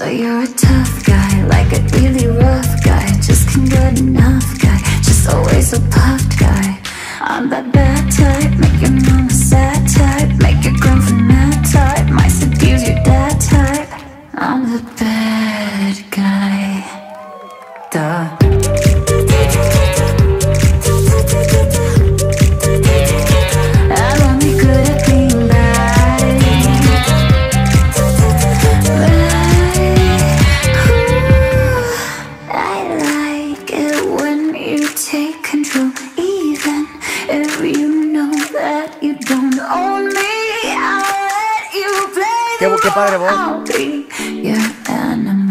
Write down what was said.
So you're a tough guy even if you know that you don't own me. I'll let you play the qué padre voz. role. I'll be your animal.